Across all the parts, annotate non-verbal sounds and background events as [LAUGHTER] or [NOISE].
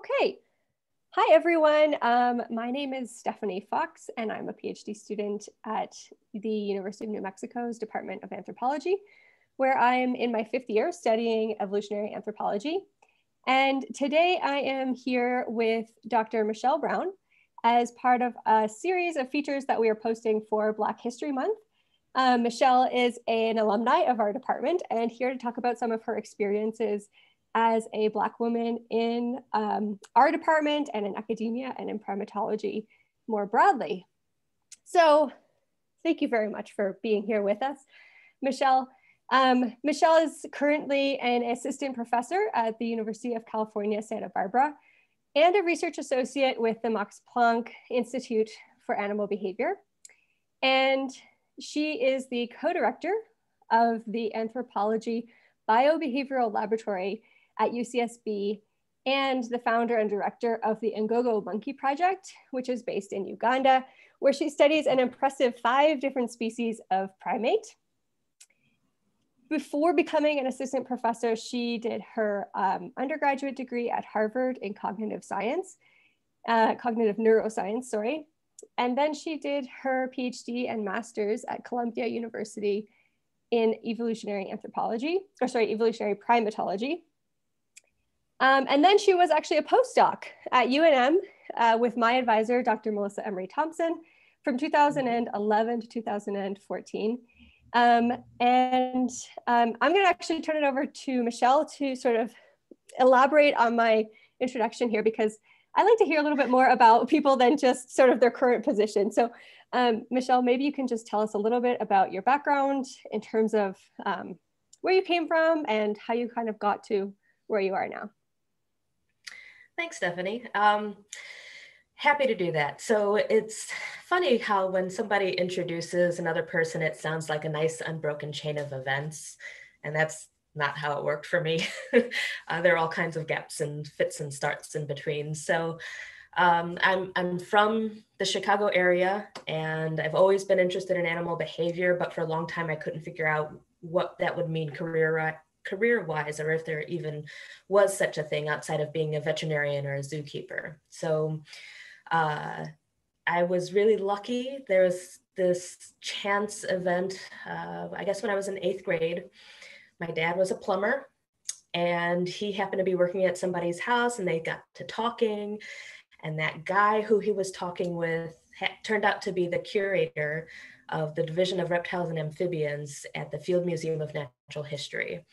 Okay. Hi, everyone. Um, my name is Stephanie Fox, and I'm a PhD student at the University of New Mexico's Department of Anthropology, where I'm in my fifth year studying evolutionary anthropology. And today I am here with Dr. Michelle Brown as part of a series of features that we are posting for Black History Month. Um, Michelle is an alumni of our department and here to talk about some of her experiences as a Black woman in um, our department and in academia and in primatology more broadly. So thank you very much for being here with us, Michelle. Um, Michelle is currently an assistant professor at the University of California, Santa Barbara, and a research associate with the Max Planck Institute for Animal Behavior. And she is the co-director of the Anthropology Biobehavioral Laboratory at UCSB and the founder and director of the Ngogo Monkey Project, which is based in Uganda, where she studies an impressive five different species of primate. Before becoming an assistant professor, she did her um, undergraduate degree at Harvard in cognitive science, uh, cognitive neuroscience, sorry. And then she did her PhD and master's at Columbia University in evolutionary anthropology, or sorry, evolutionary primatology. Um, and then she was actually a postdoc at UNM uh, with my advisor, Dr. Melissa Emery Thompson, from 2011 to 2014. Um, and um, I'm going to actually turn it over to Michelle to sort of elaborate on my introduction here because I like to hear a little bit more about people than just sort of their current position. So, um, Michelle, maybe you can just tell us a little bit about your background in terms of um, where you came from and how you kind of got to where you are now. Thanks, Stephanie. Um, happy to do that. So it's funny how when somebody introduces another person, it sounds like a nice unbroken chain of events. And that's not how it worked for me. [LAUGHS] uh, there are all kinds of gaps and fits and starts in between. So um, I'm, I'm from the Chicago area and I've always been interested in animal behavior, but for a long time I couldn't figure out what that would mean career career wise or if there even was such a thing outside of being a veterinarian or a zookeeper. So uh, I was really lucky. There was this chance event, uh, I guess when I was in eighth grade, my dad was a plumber and he happened to be working at somebody's house and they got to talking. And that guy who he was talking with turned out to be the curator of the Division of Reptiles and Amphibians at the Field Museum of Natural History.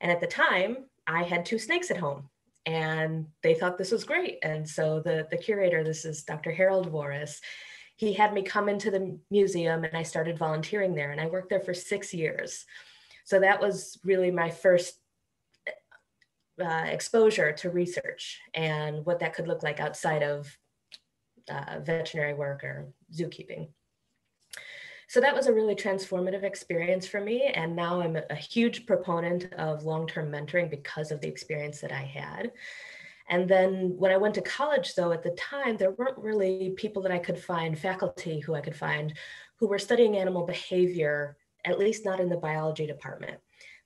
And at the time, I had two snakes at home and they thought this was great. And so the, the curator, this is Dr. Harold Voris, he had me come into the museum and I started volunteering there and I worked there for six years. So that was really my first uh, exposure to research and what that could look like outside of uh, veterinary work or zookeeping. So that was a really transformative experience for me. And now I'm a huge proponent of long term mentoring because of the experience that I had. And then when I went to college, though, at the time, there weren't really people that I could find, faculty who I could find, who were studying animal behavior, at least not in the biology department.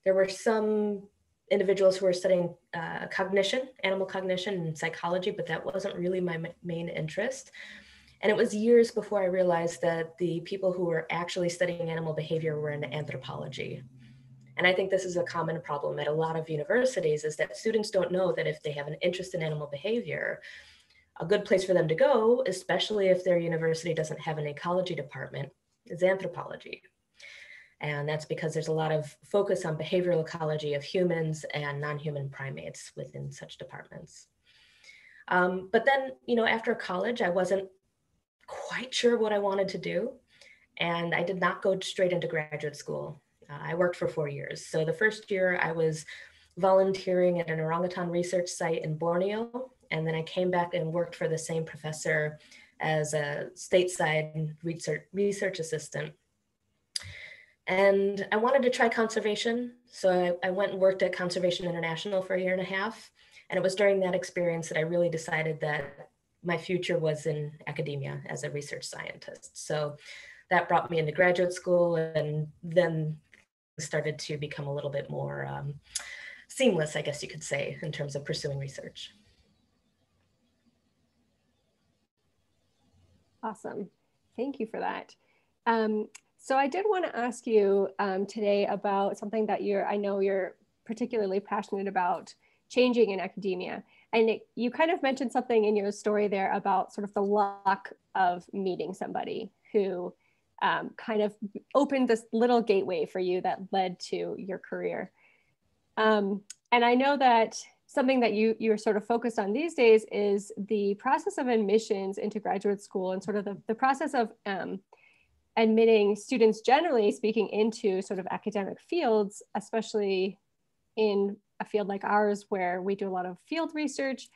There were some individuals who were studying uh, cognition, animal cognition, and psychology, but that wasn't really my main interest. And it was years before I realized that the people who were actually studying animal behavior were in anthropology. And I think this is a common problem at a lot of universities is that students don't know that if they have an interest in animal behavior, a good place for them to go, especially if their university doesn't have an ecology department, is anthropology. And that's because there's a lot of focus on behavioral ecology of humans and non-human primates within such departments. Um, but then, you know, after college, I wasn't quite sure what I wanted to do. And I did not go straight into graduate school. Uh, I worked for four years. So the first year I was volunteering at an orangutan research site in Borneo. And then I came back and worked for the same professor as a stateside research, research assistant. And I wanted to try conservation. So I, I went and worked at Conservation International for a year and a half. And it was during that experience that I really decided that my future was in academia as a research scientist. So that brought me into graduate school and then started to become a little bit more um, seamless, I guess you could say, in terms of pursuing research. Awesome. Thank you for that. Um, so I did want to ask you um, today about something that you're, I know you're particularly passionate about changing in academia. And it, you kind of mentioned something in your story there about sort of the luck of meeting somebody who um, kind of opened this little gateway for you that led to your career. Um, and I know that something that you you're sort of focused on these days is the process of admissions into graduate school and sort of the, the process of um, admitting students generally speaking into sort of academic fields, especially in a field like ours where we do a lot of field research,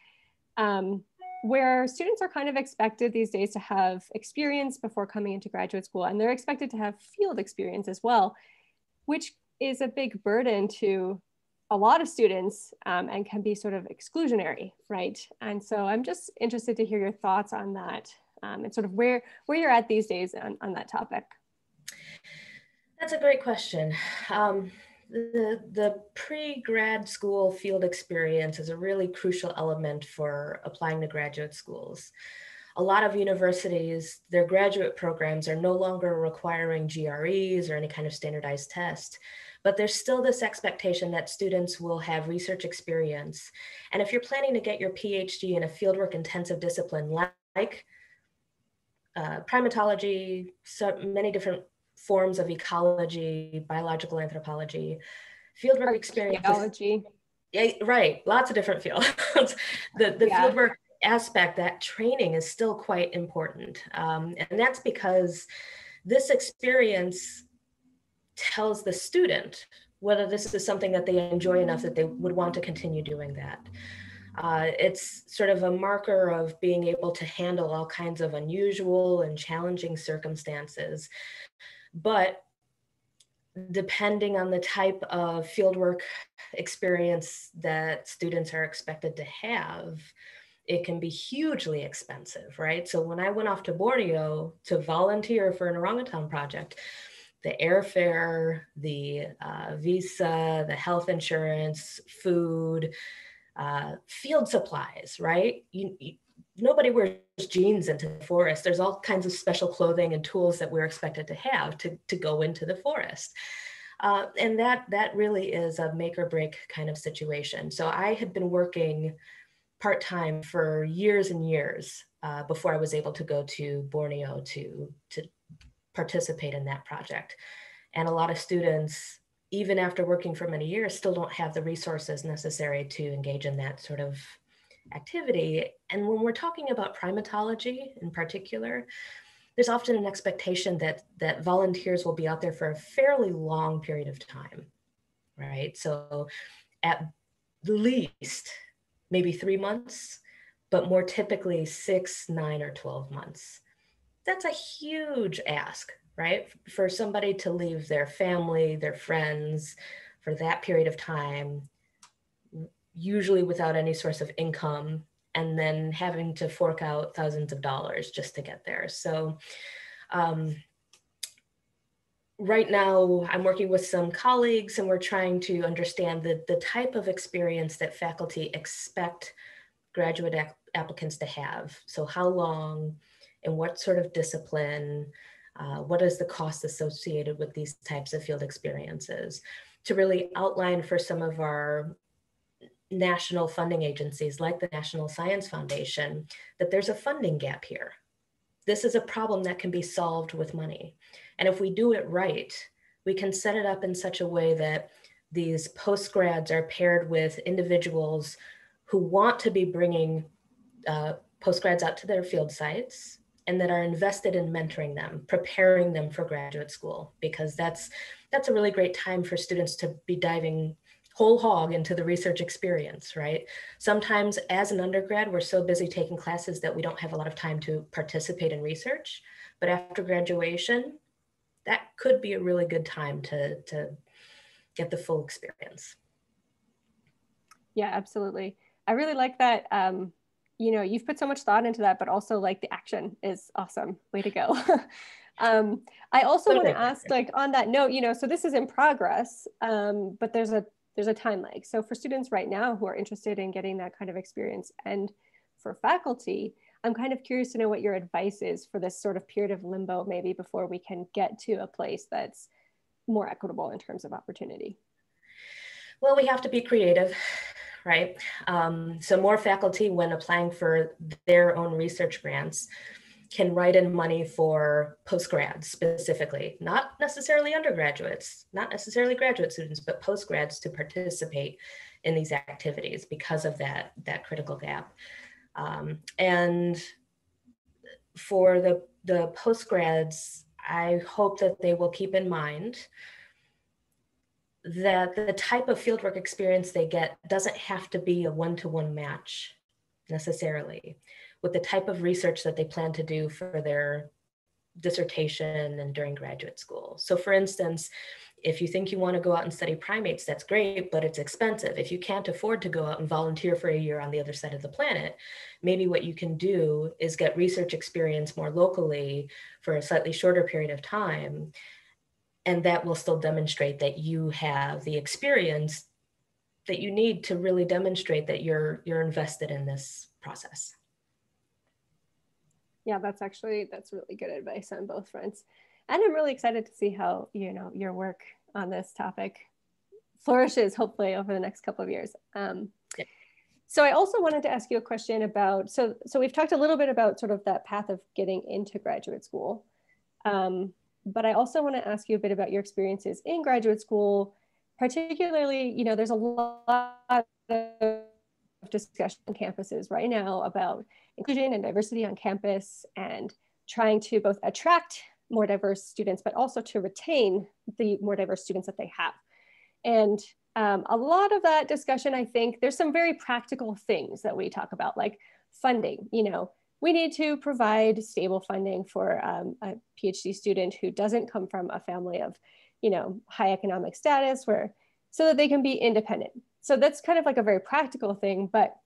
um, where students are kind of expected these days to have experience before coming into graduate school, and they're expected to have field experience as well, which is a big burden to a lot of students um, and can be sort of exclusionary, right? And so I'm just interested to hear your thoughts on that um, and sort of where, where you're at these days on, on that topic. That's a great question. Um, the, the pre-grad school field experience is a really crucial element for applying to graduate schools. A lot of universities, their graduate programs are no longer requiring GREs or any kind of standardized test but there's still this expectation that students will have research experience. And if you're planning to get your PhD in a fieldwork intensive discipline like uh, primatology, so many different forms of ecology, biological anthropology, fieldwork experience. Biology. Yeah, right. Lots of different fields. [LAUGHS] the the yeah. fieldwork aspect, that training is still quite important. Um, and that's because this experience tells the student whether this is something that they enjoy enough that they would want to continue doing that. Uh, it's sort of a marker of being able to handle all kinds of unusual and challenging circumstances. But depending on the type of fieldwork experience that students are expected to have, it can be hugely expensive, right? So when I went off to Borneo to volunteer for an orangutan project, the airfare, the uh, visa, the health insurance, food, uh, field supplies, right? You, you, nobody wears jeans into the forest. There's all kinds of special clothing and tools that we're expected to have to, to go into the forest. Uh, and that, that really is a make or break kind of situation. So I had been working part-time for years and years uh, before I was able to go to Borneo to, to participate in that project. And a lot of students, even after working for many years, still don't have the resources necessary to engage in that sort of activity. And when we're talking about primatology in particular, there's often an expectation that that volunteers will be out there for a fairly long period of time, right? So at least maybe three months, but more typically six, nine, or 12 months that's a huge ask, right? For somebody to leave their family, their friends for that period of time, usually without any source of income, and then having to fork out thousands of dollars just to get there. So, um, right now I'm working with some colleagues and we're trying to understand the, the type of experience that faculty expect graduate applicants to have. So how long, and what sort of discipline, uh, what is the cost associated with these types of field experiences to really outline for some of our national funding agencies like the National Science Foundation that there's a funding gap here. This is a problem that can be solved with money. And if we do it right, we can set it up in such a way that these postgrads are paired with individuals who want to be bringing uh, postgrads out to their field sites and that are invested in mentoring them, preparing them for graduate school, because that's that's a really great time for students to be diving whole hog into the research experience, right? Sometimes as an undergrad, we're so busy taking classes that we don't have a lot of time to participate in research. But after graduation, that could be a really good time to, to get the full experience. Yeah, absolutely. I really like that um, you know you've put so much thought into that but also like the action is awesome way to go [LAUGHS] um, i also want to ask like on that note you know so this is in progress um, but there's a there's a time lag so for students right now who are interested in getting that kind of experience and for faculty I'm kind of curious to know what your advice is for this sort of period of limbo, maybe before we can get to a place that's more equitable in terms of opportunity. Well, we have to be creative, right? Um, so more faculty, when applying for their own research grants, can write in money for postgrads specifically, not necessarily undergraduates, not necessarily graduate students, but postgrads to participate in these activities because of that, that critical gap. Um, and for the, the postgrads, I hope that they will keep in mind that the type of fieldwork experience they get doesn't have to be a one-to-one match necessarily with the type of research that they plan to do for their dissertation and during graduate school. So for instance, if you think you want to go out and study primates, that's great, but it's expensive. If you can't afford to go out and volunteer for a year on the other side of the planet, maybe what you can do is get research experience more locally for a slightly shorter period of time. And that will still demonstrate that you have the experience that you need to really demonstrate that you're you're invested in this process yeah, that's actually that's really good advice on both fronts. And I'm really excited to see how, you know, your work on this topic flourishes hopefully over the next couple of years. Um, yeah. So I also wanted to ask you a question about so so we've talked a little bit about sort of that path of getting into graduate school. Um, but I also want to ask you a bit about your experiences in graduate school, particularly, you know, there's a lot of discussion on campuses right now about inclusion and diversity on campus and trying to both attract more diverse students, but also to retain the more diverse students that they have. And um, a lot of that discussion, I think there's some very practical things that we talk about, like funding. You know, we need to provide stable funding for um, a PhD student who doesn't come from a family of, you know, high economic status, where so that they can be independent. So that's kind of like a very practical thing, but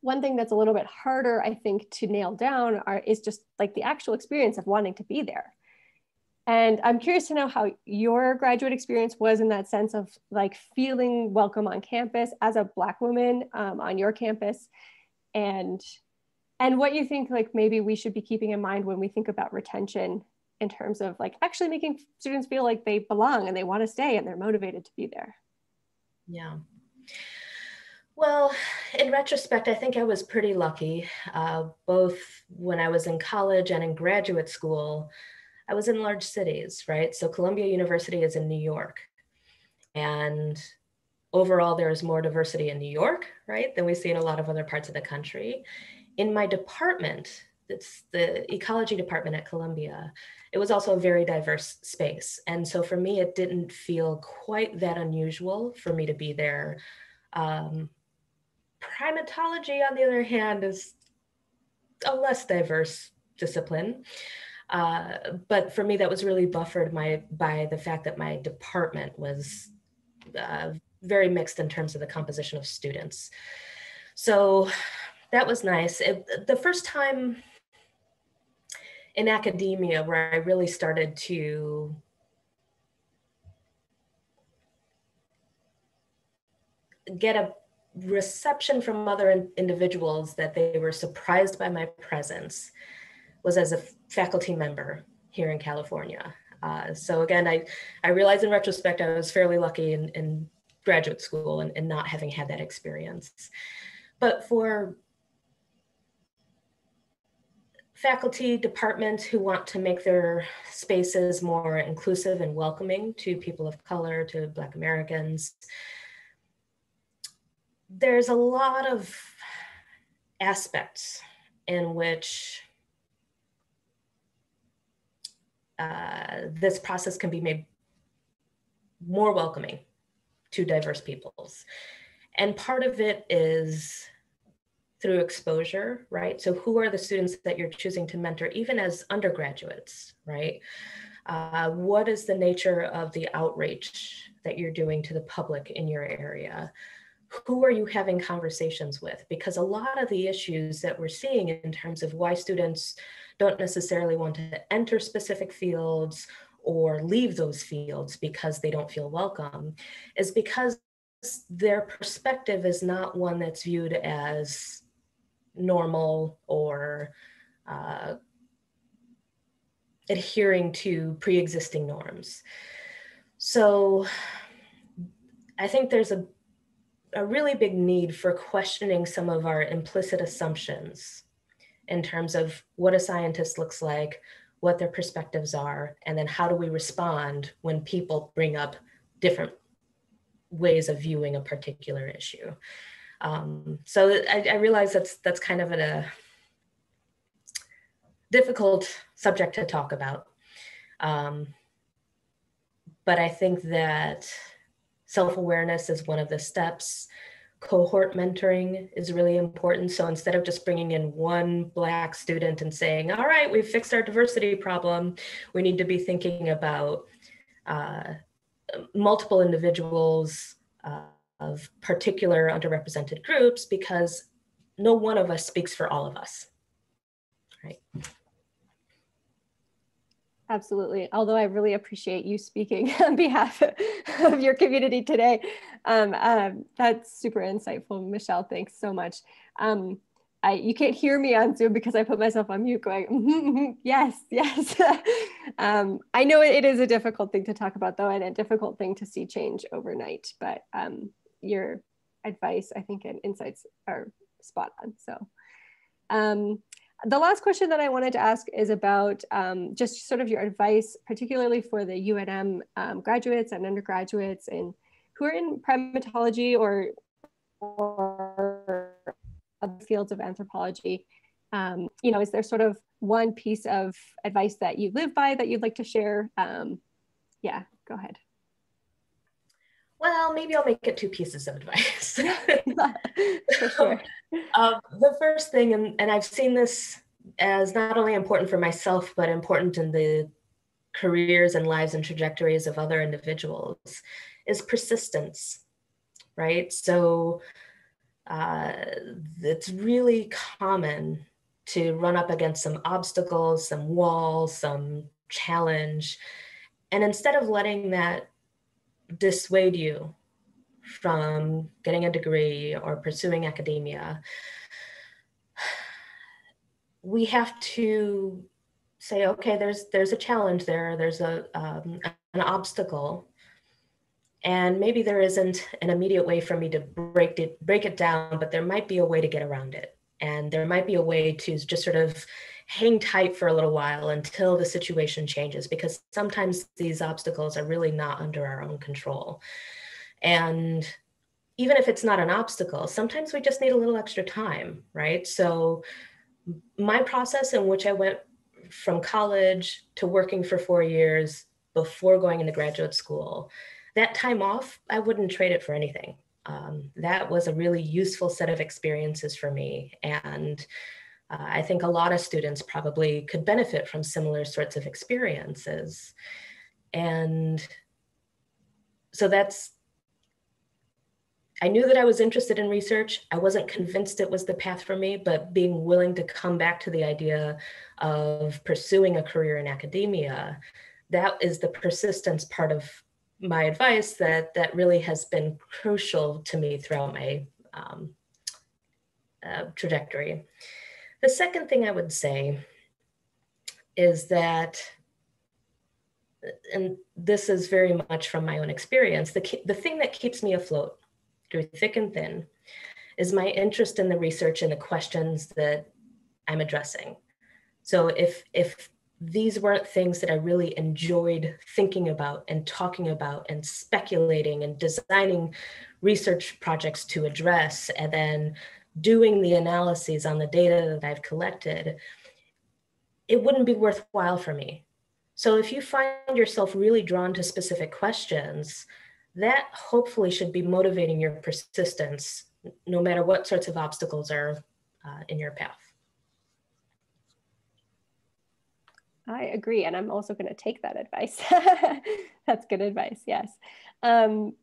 one thing that's a little bit harder, I think, to nail down are, is just like the actual experience of wanting to be there. And I'm curious to know how your graduate experience was in that sense of like feeling welcome on campus as a Black woman um, on your campus, and and what you think like maybe we should be keeping in mind when we think about retention in terms of like actually making students feel like they belong and they want to stay and they're motivated to be there. Yeah. Well, in retrospect, I think I was pretty lucky. Uh, both when I was in college and in graduate school, I was in large cities, right? So Columbia University is in New York. And overall, there is more diversity in New York, right, than we see in a lot of other parts of the country. In my department, it's the ecology department at Columbia, it was also a very diverse space. And so for me, it didn't feel quite that unusual for me to be there. Um, primatology, on the other hand, is a less diverse discipline. Uh, but for me, that was really buffered my, by the fact that my department was uh, very mixed in terms of the composition of students. So that was nice. It, the first time in academia where I really started to get a reception from other individuals that they were surprised by my presence was as a faculty member here in California. Uh, so again, I, I realize in retrospect, I was fairly lucky in, in graduate school and, and not having had that experience. But for faculty departments who want to make their spaces more inclusive and welcoming to people of color, to Black Americans, there's a lot of aspects in which uh, this process can be made more welcoming to diverse peoples. And part of it is through exposure, right? So who are the students that you're choosing to mentor, even as undergraduates, right? Uh, what is the nature of the outreach that you're doing to the public in your area? who are you having conversations with? Because a lot of the issues that we're seeing in terms of why students don't necessarily want to enter specific fields or leave those fields because they don't feel welcome is because their perspective is not one that's viewed as normal or uh, adhering to pre-existing norms. So I think there's a, a really big need for questioning some of our implicit assumptions in terms of what a scientist looks like, what their perspectives are, and then how do we respond when people bring up different ways of viewing a particular issue. Um, so I, I, realize that's that's kind of a difficult subject to talk about. Um, but I think that self-awareness is one of the steps. Cohort mentoring is really important. So instead of just bringing in one Black student and saying, all right, we've fixed our diversity problem, we need to be thinking about uh, multiple individuals uh, of particular underrepresented groups because no one of us speaks for all of us, right? Absolutely. Although I really appreciate you speaking [LAUGHS] on behalf of your community today. Um, um, that's super insightful, Michelle. Thanks so much. Um, I, you can't hear me on Zoom because I put myself on mute going, mm-hmm, yes, yes. [LAUGHS] um, I know it is a difficult thing to talk about though, and a difficult thing to see change overnight, but um, your advice, I think, and insights are spot on. So um, the last question that I wanted to ask is about um, just sort of your advice, particularly for the UNM um, graduates and undergraduates and who are in primatology or, or other fields of anthropology. Um, you know, is there sort of one piece of advice that you live by that you'd like to share? Um, yeah, go ahead. Well, maybe I'll make it two pieces of advice. [LAUGHS] For sure. um, the first thing, and, and I've seen this as not only important for myself, but important in the careers and lives and trajectories of other individuals, is persistence, right? So uh, it's really common to run up against some obstacles, some walls, some challenge. And instead of letting that dissuade you from getting a degree or pursuing academia, we have to say, okay, there's there's a challenge there, there's a um, an obstacle, and maybe there isn't an immediate way for me to break it break it down, but there might be a way to get around it, and there might be a way to just sort of hang tight for a little while until the situation changes because sometimes these obstacles are really not under our own control. And even if it's not an obstacle, sometimes we just need a little extra time, right? So, my process in which I went from college to working for four years before going into graduate school, that time off, I wouldn't trade it for anything. Um, that was a really useful set of experiences for me. And uh, I think a lot of students probably could benefit from similar sorts of experiences. And so that's, I knew that I was interested in research. I wasn't convinced it was the path for me, but being willing to come back to the idea of pursuing a career in academia, that is the persistence part of my advice that that really has been crucial to me throughout my um, uh, trajectory. The second thing I would say is that, and this is very much from my own experience, the, the thing that keeps me afloat through thick and thin is my interest in the research and the questions that I'm addressing. So if, if these weren't things that I really enjoyed thinking about and talking about and speculating and designing research projects to address and then doing the analyses on the data that I've collected, it wouldn't be worthwhile for me. So if you find yourself really drawn to specific questions, that hopefully should be motivating your persistence, no matter what sorts of obstacles are uh, in your path. I agree. And I'm also going to take that advice. [LAUGHS] That's good advice. Yes. Um,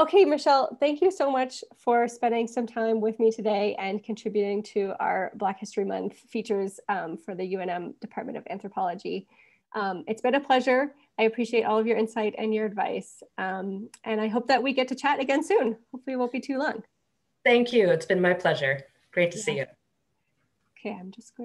Okay, Michelle, thank you so much for spending some time with me today and contributing to our Black History Month features um, for the UNM Department of Anthropology. Um, it's been a pleasure. I appreciate all of your insight and your advice. Um, and I hope that we get to chat again soon. Hopefully it won't be too long. Thank you. It's been my pleasure. Great to yeah. see you. Okay, I'm just going